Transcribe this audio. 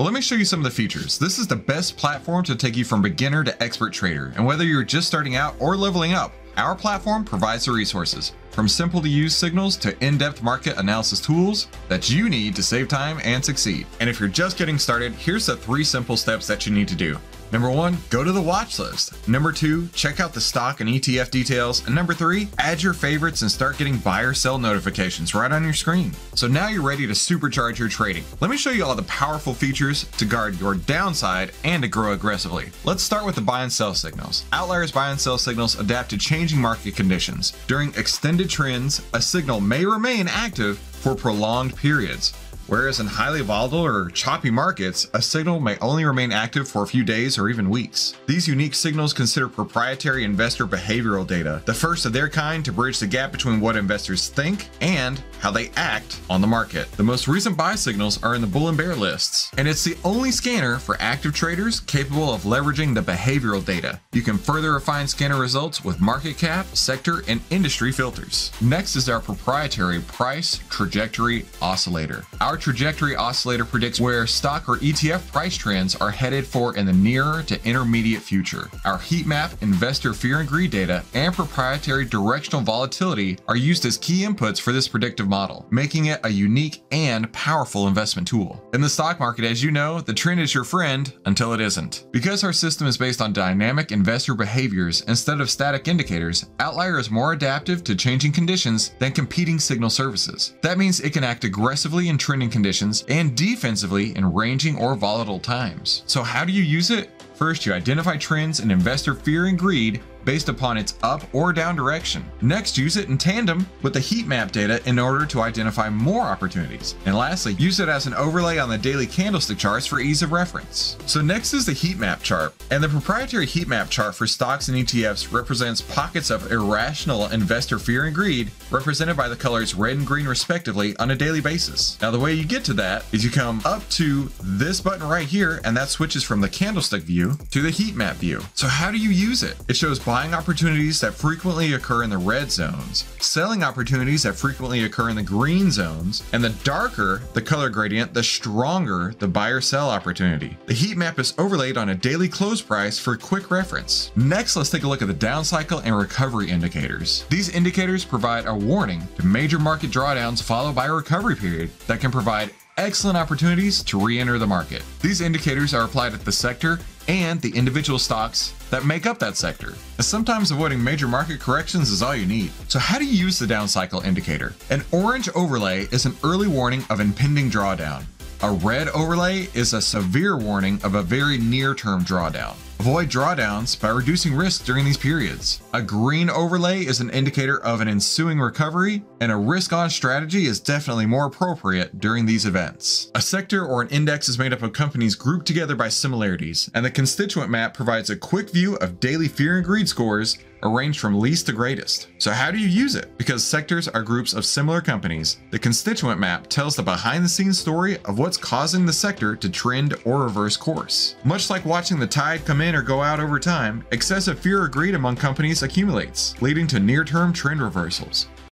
Well, let me show you some of the features. This is the best platform to take you from beginner to expert trader. And whether you're just starting out or leveling up, our platform provides the resources, from simple to use signals to in-depth market analysis tools that you need to save time and succeed. And if you're just getting started, here's the three simple steps that you need to do. Number one, go to the watch list. Number two, check out the stock and ETF details. And number three, add your favorites and start getting buy or sell notifications right on your screen. So now you're ready to supercharge your trading. Let me show you all the powerful features to guard your downside and to grow aggressively. Let's start with the buy and sell signals. OVTLYR's buy and sell signals adapt to changing market conditions. During extended trends, a signal may remain active for prolonged periods. Whereas in highly volatile or choppy markets, a signal may only remain active for a few days or even weeks. These unique signals consider proprietary investor behavioral data, the first of their kind to bridge the gap between what investors think and how they act on the market. The most recent buy signals are in the bull and bear lists, and it's the only scanner for active traders capable of leveraging the behavioral data. You can further refine scanner results with market cap, sector, and industry filters. Next is our proprietary price trajectory oscillator. Our trajectory oscillator predicts where stock or ETF price trends are headed for in the near to intermediate future. Our heat map, investor fear and greed data, and proprietary directional volatility are used as key inputs for this predictive model, making it a unique and powerful investment tool. In the stock market, as you know, the trend is your friend until it isn't. Because our system is based on dynamic investor behaviors instead of static indicators, OVTLYR is more adaptive to changing conditions than competing signal services. That means it can act aggressively in trending conditions and defensively in ranging or volatile times. So how do you use it? First, you identify trends in investor fear and greed based upon its up or down direction. Next, use it in tandem with the heat map data in order to identify more opportunities. And lastly, use it as an overlay on the daily candlestick charts for ease of reference. So next is the heat map chart. And the proprietary heat map chart for stocks and ETFs represents pockets of irrational investor fear and greed represented by the colors red and green respectively on a daily basis. Now the way you get to that is you come up to this button right here and that switches from the candlestick view to the heat map view. So how do you use it? It shows buying opportunities that frequently occur in the red zones, selling opportunities that frequently occur in the green zones, and the darker the color gradient, the stronger the buy or sell opportunity. The heat map is overlaid on a daily close price for quick reference. Next, let's take a look at the down cycle and recovery indicators. These indicators provide a warning to major market drawdowns followed by a recovery period that can provide excellent opportunities to re-enter the market. These indicators are applied at the sector and the individual stocks that make up that sector. And sometimes avoiding major market corrections is all you need. So how do you use the down cycle indicator? An orange overlay is an early warning of impending drawdown. A red overlay is a severe warning of a very near-term drawdown. Avoid drawdowns by reducing risk during these periods. A green overlay is an indicator of an ensuing recovery, and a risk on strategy is definitely more appropriate during these events. A sector or an index is made up of companies grouped together by similarities, and the constituent map provides a quick view of daily fear and greed scores arranged from least to greatest. So how do you use it? Because sectors are groups of similar companies, the constituent map tells the behind the scenes story of what's causing the sector to trend or reverse course. Much like watching the tide come in or go out over time, excessive fear or greed among companies accumulates, leading to near-term trend reversals.